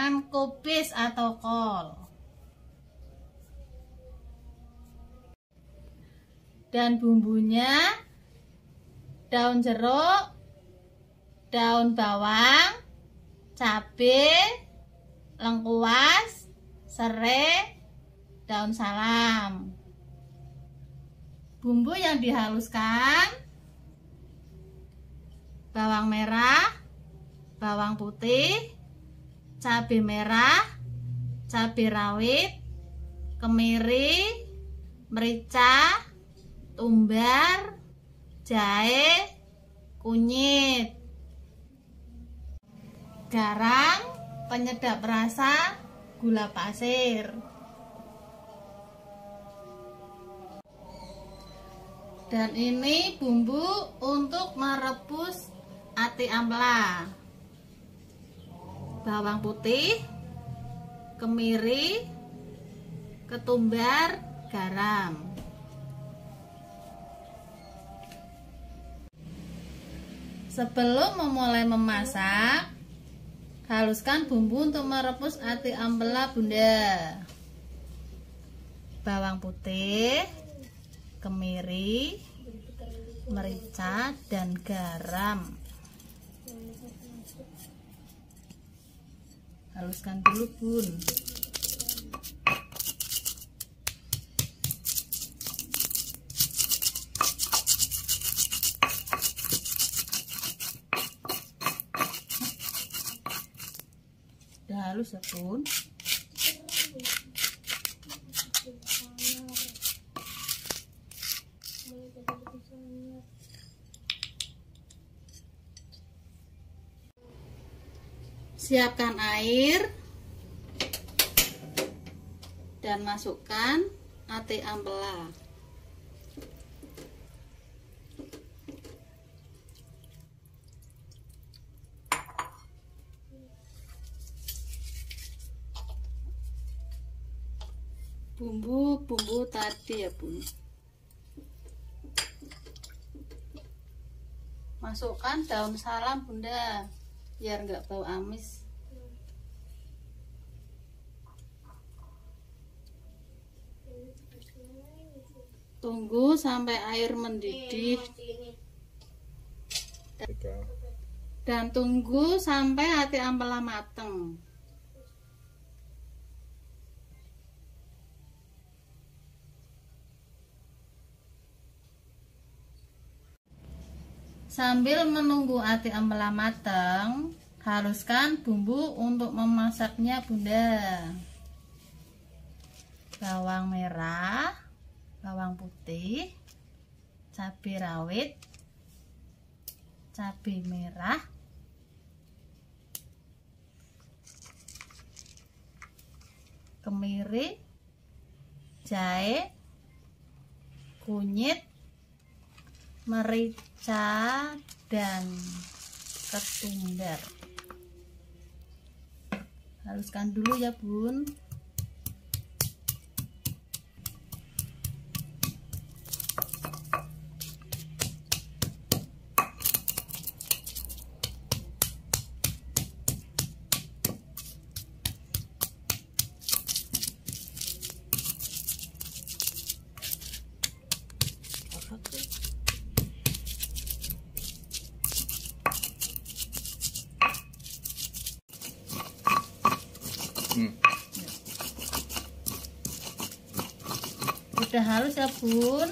dengan kubis atau kol. Dan bumbunya daun jeruk, daun bawang, cabai, lengkuas, serai, daun salam. Bumbu yang dihaluskan bawang merah, bawang putih, cabai merah, cabai rawit, kemiri, merica, tumbar, jahe, kunyit, garam, penyedap rasa, gula pasir. Dan ini bumbu untuk merebus ati ampela. Bawang putih, kemiri, ketumbar, garam. Sebelum memulai memasak, haluskan bumbu untuk merebus ati ampela bunda. Bawang putih, kemiri, merica, dan garam. Haluskan dulu bun. Udah halus ya. Siapkan air dan masukkan ate ampela. Bumbu-bumbu tadi ya, Bun. Masukkan daun salam, Bunda, biar nggak bau amis. Tunggu sampai air mendidih dan tunggu sampai hati ampela mateng. Sambil menunggu ati ampela mateng, haluskan bumbu untuk memasaknya Bunda. Bawang merah, bawang putih, cabai rawit, cabai merah, kemiri, jahe, kunyit, merica, dan ketumbar. Haluskan dulu ya, Bun. Halus ya, Bun.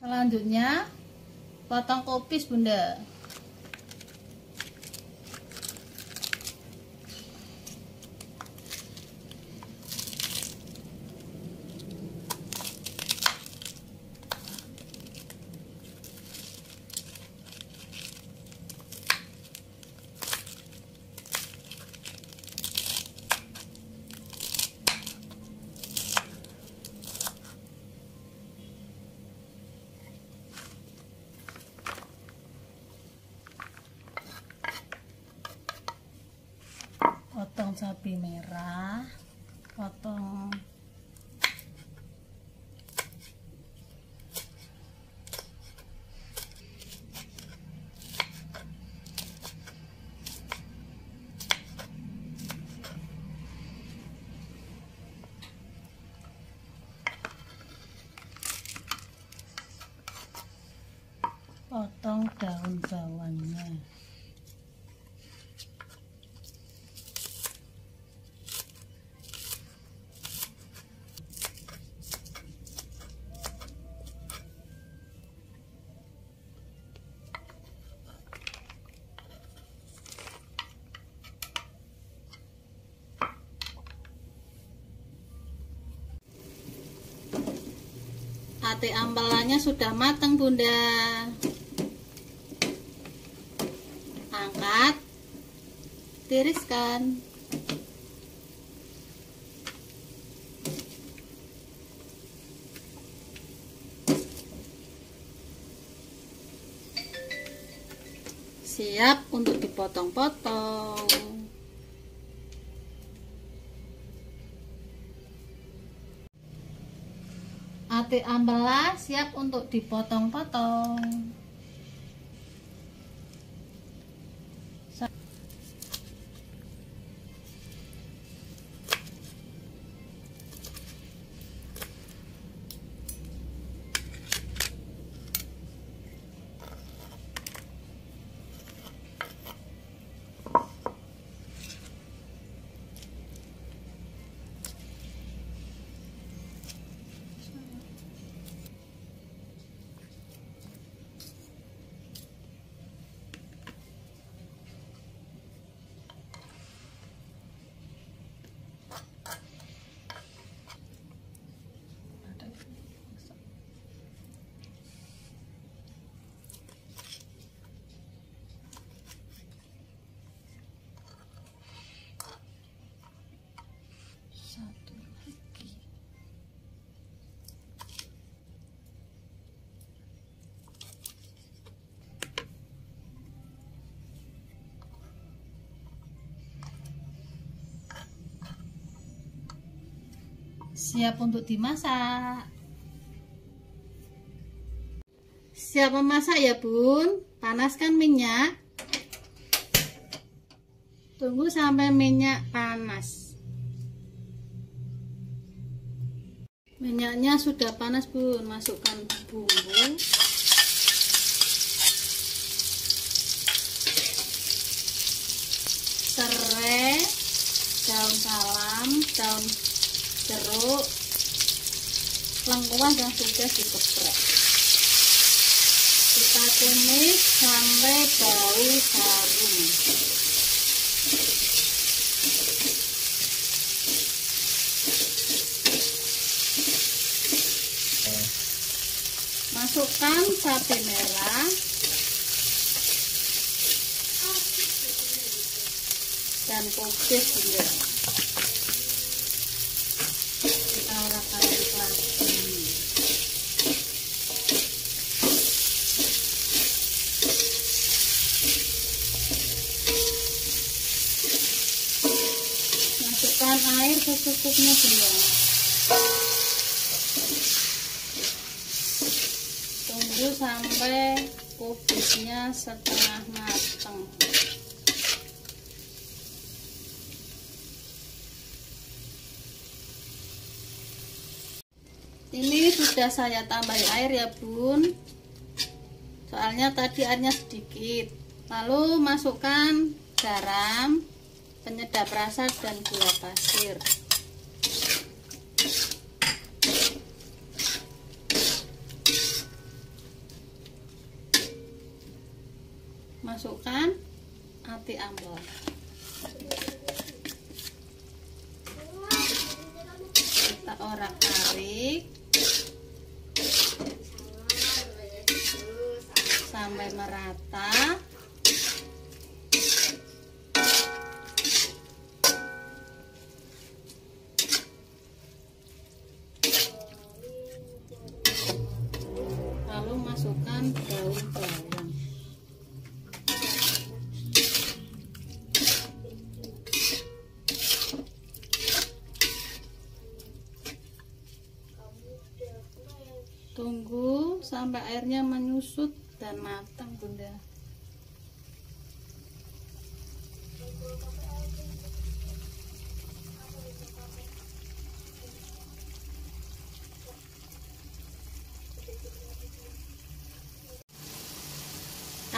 Selanjutnya potong kopis bunda cabai merah potong daun bawangnya ate ampelannya sudah matang bunda. Angkat. Tiriskan. Siap untuk dipotong-potong ambela siap untuk dipotong-potong siap untuk dimasak. Siap memasak ya bun. Panaskan minyak. Tunggu sampai minyak panas. Minyaknya sudah panas bun. Masukkan bumbu. Serai daun salam daun jeruk lengkuas yang sudah dikeprek. Kita tumis sampai bau harum masukkan cabai merah. Dan kubis bunda kita arak-arak lagi masukkan air secukupnya bunda tunggu sampai kubisnya setengah matang ini sudah saya tambahin air ya bun. Soalnya tadi airnya sedikit. Lalu masukkan garam penyedap rasa dan gula pasir masukkan ati ambon kita orak arik sampai merata sampai airnya menyusut dan matang bunda.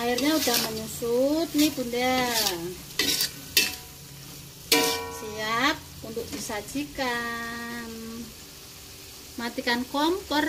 Airnya udah menyusut nih bunda. Siap untuk disajikan. Matikan kompor